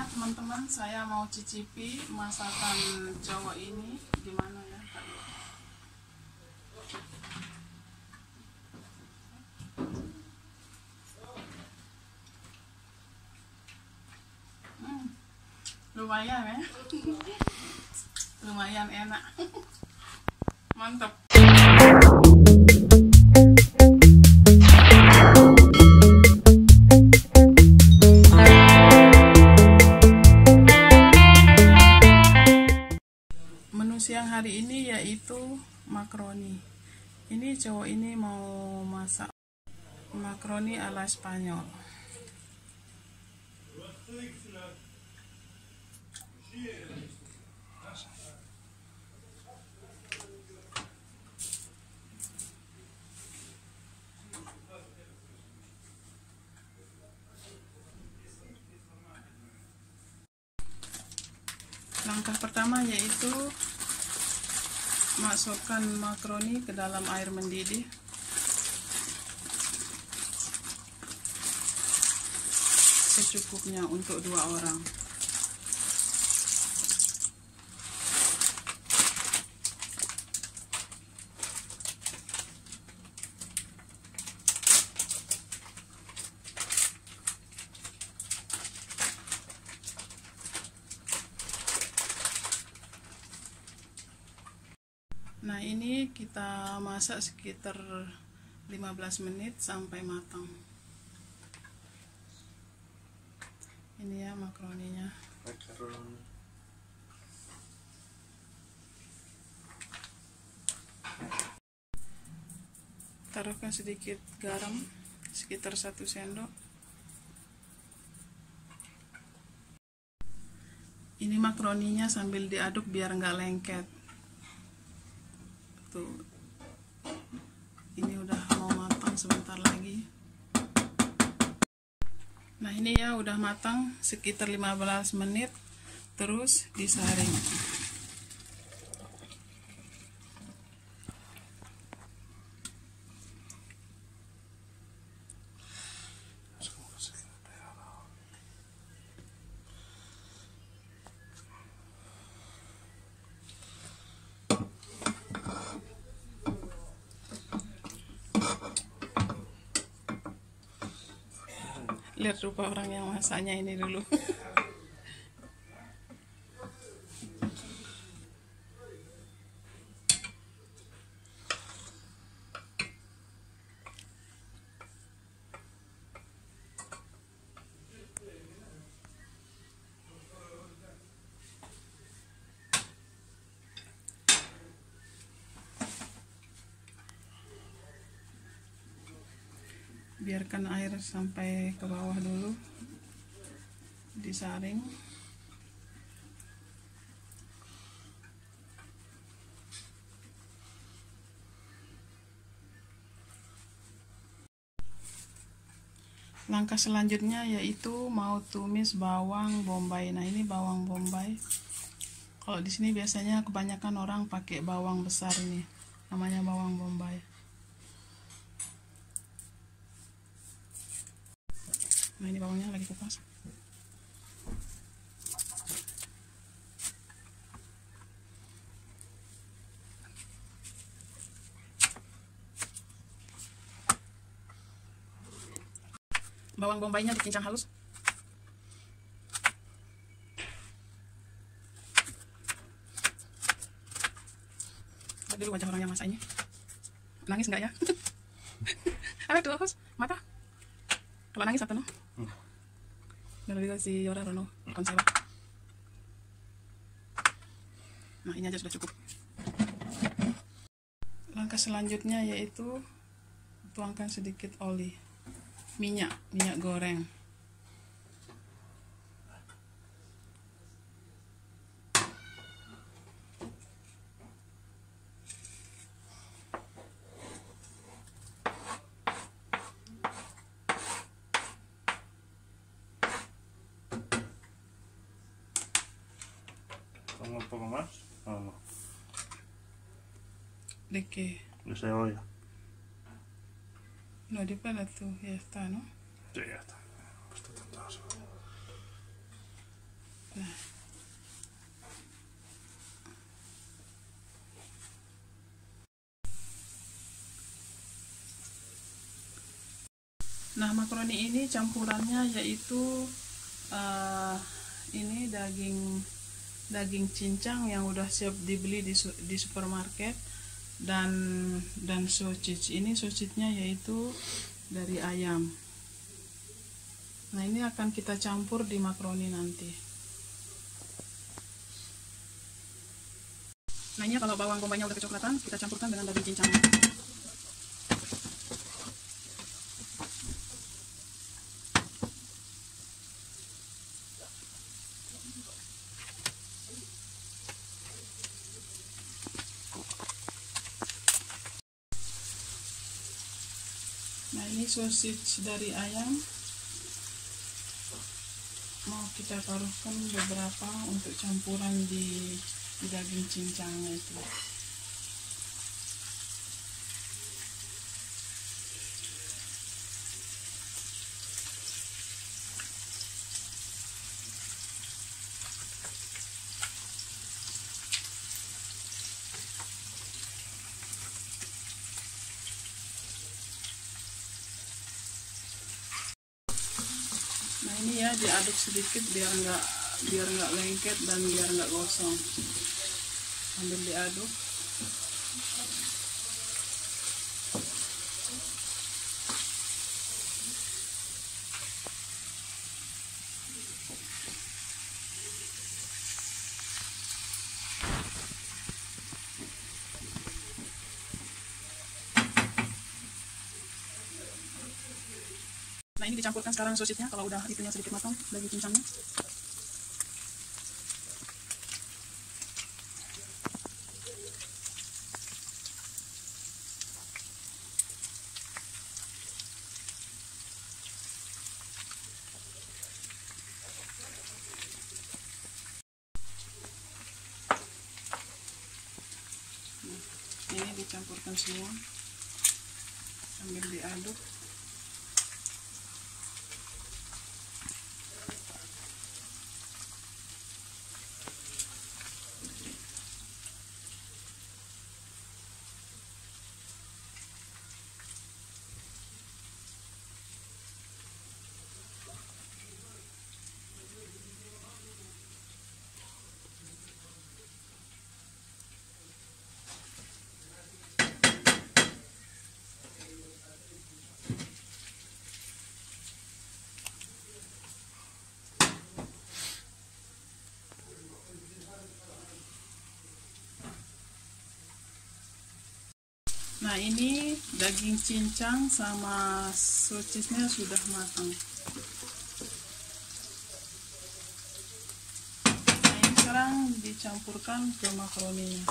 ya teman-teman, saya mau cicipi masakan Jawa ini gimana ya. Hmm, lumayan ya, lumayan enak, mantap. Siang hari ini yaitu makaroni. Ini cowok ini mau masak makaroni ala Spanyol. Langkah pertama yaitu masukkan makaroni ke dalam air mendidih. Secukupnya untuk dua orang. Nah, ini kita masak sekitar 15 menit sampai matang. Ini ya makaroninya. Makaroni. Taruhkan sedikit garam, sekitar 1 sendok. Ini makaroninya sambil diaduk biar nggak lengket. Tuh. Ini udah mau matang sebentar lagi. Nah, ini ya udah matang sekitar 15 menit. Terus disaring. Lihat rupa orang yang masaknya ini dulu. biarkan air sampai ke bawah dulu disaring. Langkah selanjutnya yaitu mau tumis bawang bombay. Nah ini bawang bombay. Kalau di sini biasanya kebanyakan orang pakai bawang besar ini namanya bawang bombay Nah ini bawangnya lagi kupas. Bawang bombaynya dicincang halus. Lihat dulu wajah orang yang masak ini. Nangis nggak ya? Tuh, Hus. Mata. Kalau nangis apa no? Naliligo si Yora Rono konseba. Nah ini aja sudah cukup. Langkah selanjutnya yaitu tuangkan sedikit oli, minyak, minyak goreng. No ripelet tú, ya está, ¿no? Sí, ya está. Pues te tentado. Nah, makaroni ini campurannya yaitu uh, ini daging daging cincang yang udah siap dibeli di, di supermarket dan dan sausage. Ini sausage-nya yaitu dari ayam. Nah, ini akan kita campur di makaroni nanti. Nah, ini kalau bawang bombaynya udah kecoklatan, kita campurkan dengan daging cincang. Nah ini sausage dari ayam mau kita taruhkan beberapa untuk campuran di, di daging cincangnya itu. Nah ini ya diaduk sedikit biar nggak biar nggak lengket dan biar nggak gosong. Sambil diaduk. Ini dicampurkan sekarang sosisnya kalau udah itunya sedikit matang daging cincangnya. Ini dicampurkan semua sambil diaduk. Nah ini daging cincang sama sosisnya sudah matang. Nah ini sekarang dicampurkan ke makaroninya.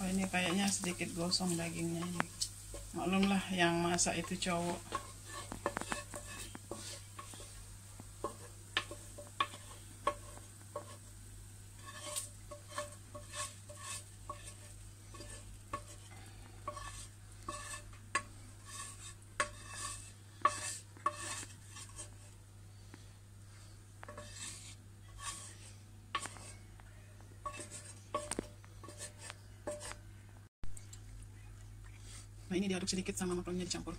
Oh ini kayaknya sedikit gosong dagingnya. Maklumlah yang masak itu cowok. Nah ini diaduk sedikit sama makaroninya dicampur.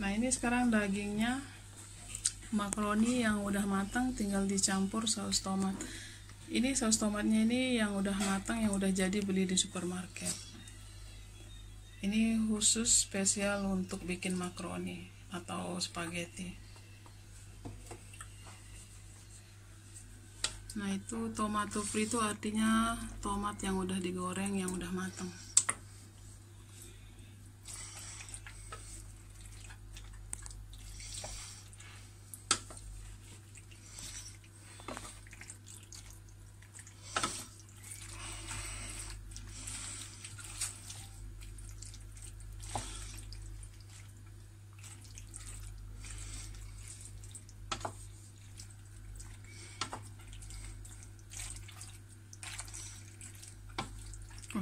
Nah ini sekarang dagingnya makaroni yang udah matang tinggal dicampur saus tomat. Ini saus tomatnya ini yang udah matang yang udah jadi beli di supermarket. Ini khusus spesial untuk bikin makaroni atau spaghetti. Nah itu tomato free itu artinya tomat yang udah digoreng yang udah matang.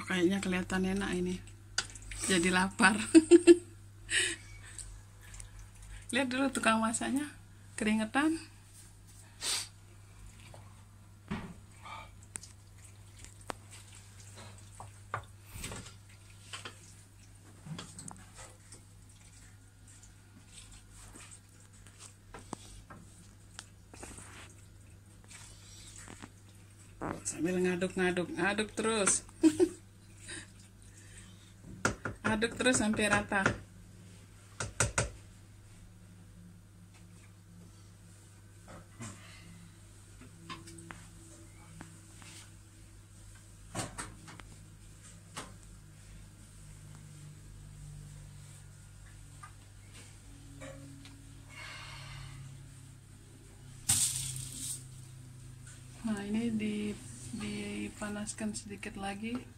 Kayaknya kelihatan enak ini. Jadi lapar. Lihat dulu tukang masaknya, keringetan. sambil ngaduk-ngaduk ngaduk terus aduk terus sampai rata Nah ini di dipanaskan sedikit lagi.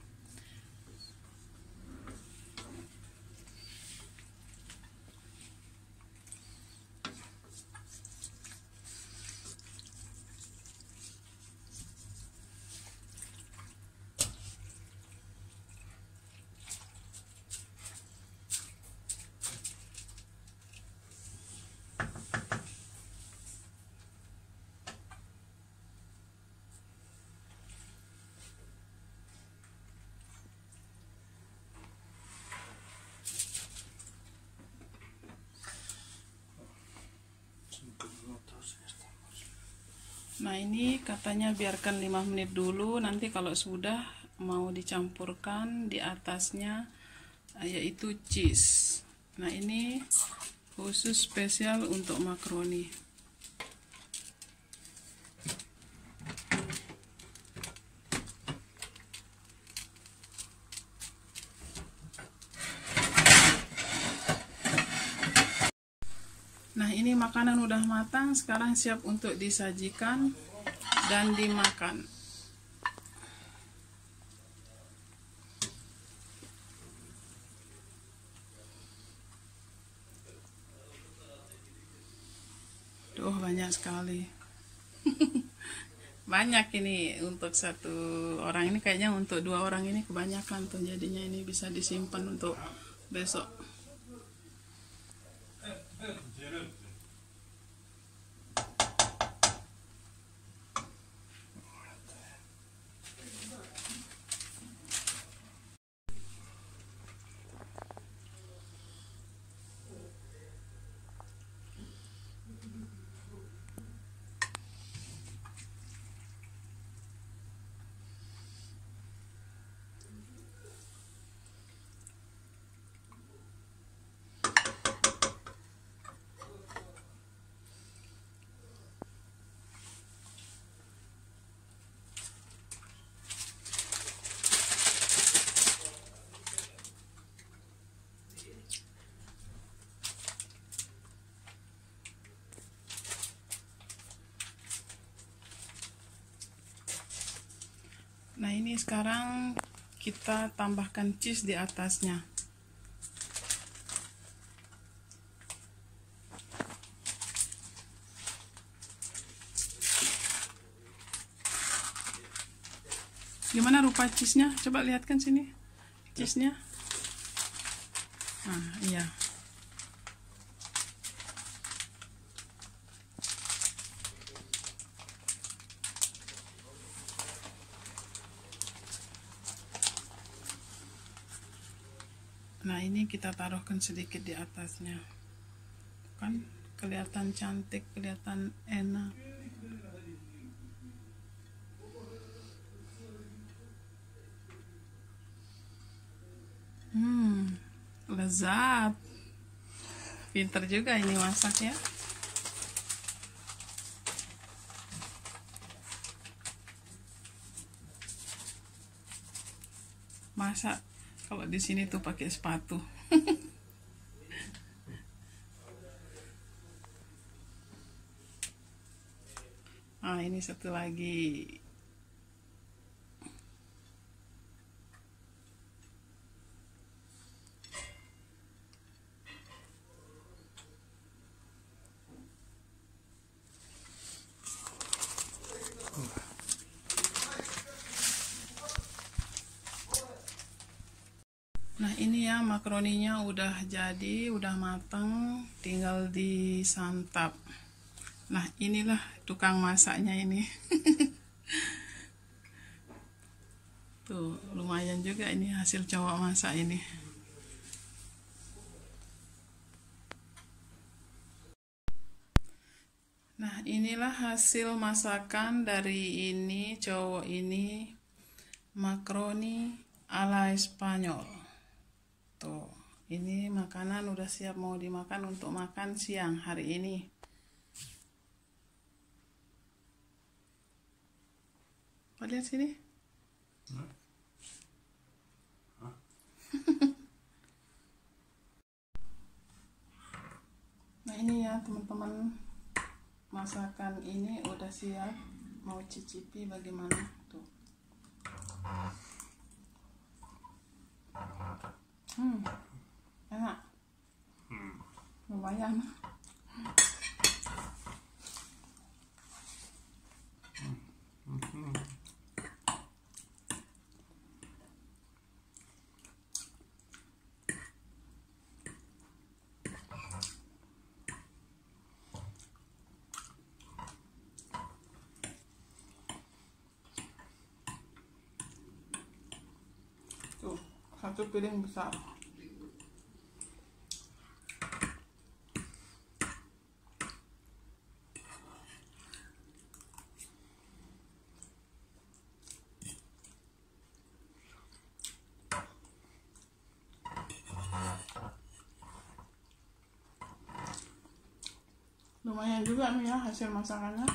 Nah ini katanya biarkan 5 menit dulu. Nanti kalau sudah mau dicampurkan di atasnya eh, yaitu cheese. Nah ini khusus spesial untuk makaroni Nah, ini makanan udah matang, sekarang siap untuk disajikan dan dimakan. Duh, banyak sekali. banyak ini untuk satu orang ini kayaknya untuk dua orang ini kebanyakan tuh jadinya ini bisa disimpan untuk besok. Nah, ini sekarang kita tambahkan cheese di atasnya. Gimana rupa cheese-nya? Coba lihatkan sini. Cheese-nya. Nah, iya. Nah ini kita taruhkan sedikit di atasnya. Kan kelihatan cantik, kelihatan enak. Hmm, lezat. Pinter juga ini masak ya. Masak kalau di sini tuh pakai sepatu. ah, ini satu lagi. Makaroninya udah jadi, udah matang, tinggal disantap. Nah, inilah tukang masaknya ini. Tuh, lumayan juga ini hasil cowok masak ini. Nah, inilah hasil masakan dari ini cowok ini makaroni ala Spanyol. Tuh, ini makanan udah siap mau dimakan untuk makan siang hari ini. Lihat sini. nah ini ya teman-teman. Masakan ini udah siap mau cicipi bagaimana? Tuh うん。あうんまやな、うんう。んうさ lumayan juga nih ya hasil masakannya